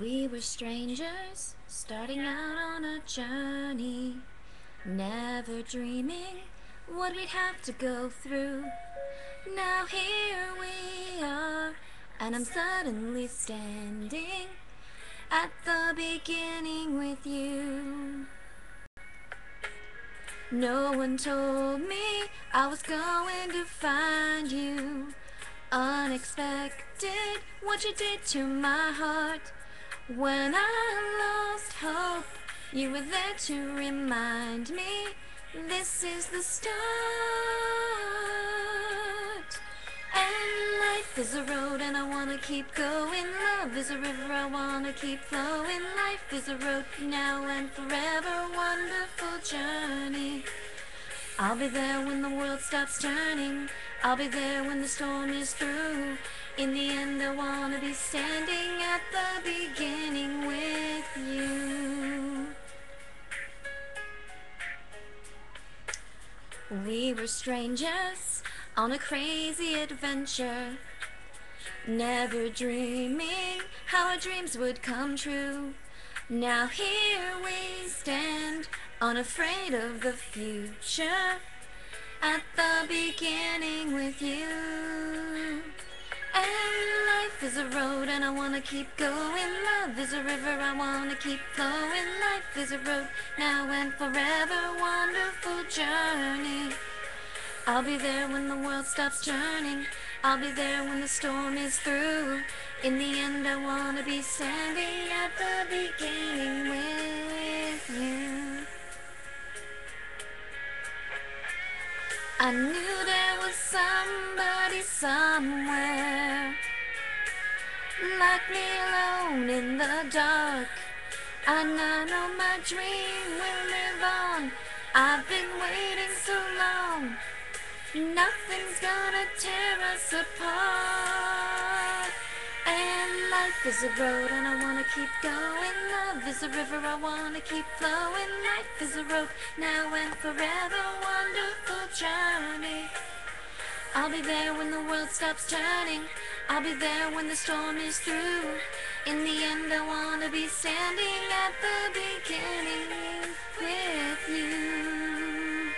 were strangers, starting out on a journey, never dreaming what we'd have to go through. Now here we are, and I'm suddenly standing at the beginning with you. No one told me I was going to find you. Unexpected, what you did to my heart. When I lost hope, you were there to remind me this is the start. And life is a road and I wanna keep going. Love is a river I wanna keep flowing. Life is a road now and forever. Wonderful journey. I'll be there when the world stops turning. I'll be there when the storm is through. In the end, I wanna be standing at the beginning with you. We were strangers on a crazy adventure, never dreaming how our dreams would come true. Now here we stand, unafraid of the future, at the beginning with you. A road and I wanna keep going. Love is a river I wanna keep flowing. Life is a road now and forever. Wonderful journey. I'll be there when the world stops turning. I'll be there when the storm is through. In the end, I wanna be standing at the beginning with you. I knew there was somebody somewhere like me alone in the dark. And I know my dream will live on. I've been waiting so long. Nothing's gonna tear us apart. And life is a road and I wanna keep going. Love is a river I wanna keep flowing. Life is a road now and forever. Wonderful journey. I'll be there when the world stops turning. I'll be there when the storm is through. In the end, I wanna be standing at the beginning with you.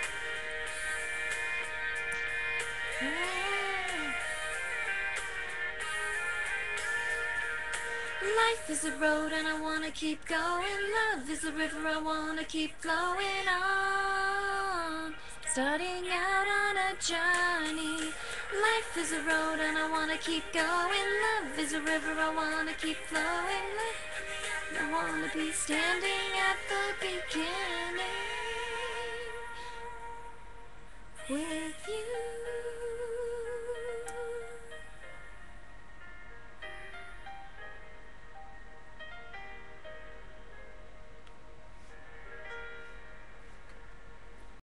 Life is a road and I wanna keep going. Love is a river I wanna keep flowing on. Starting out on a journey. Life is a road and I wanna keep going. Love is a river I wanna keep flowing. I wanna be standing at the beginning with you.